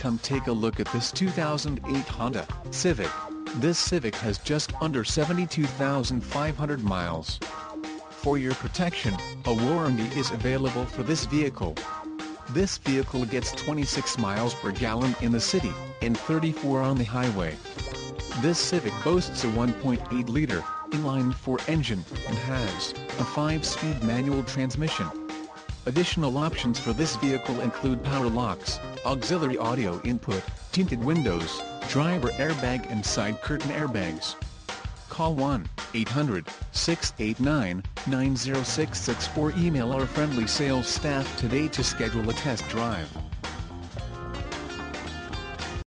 Come take a look at this 2008 Honda Civic. This Civic has just under 72,500 miles. For your protection, a warranty is available for this vehicle. This vehicle gets 26 miles per gallon in the city, and 34 on the highway. This Civic boasts a 1.8-liter, inline-four engine, and has a 5-speed manual transmission. Additional options for this vehicle include power locks, auxiliary audio input, tinted windows, driver airbag and side curtain airbags. Call 1-800-689-9066 or email our friendly sales staff today to schedule a test drive.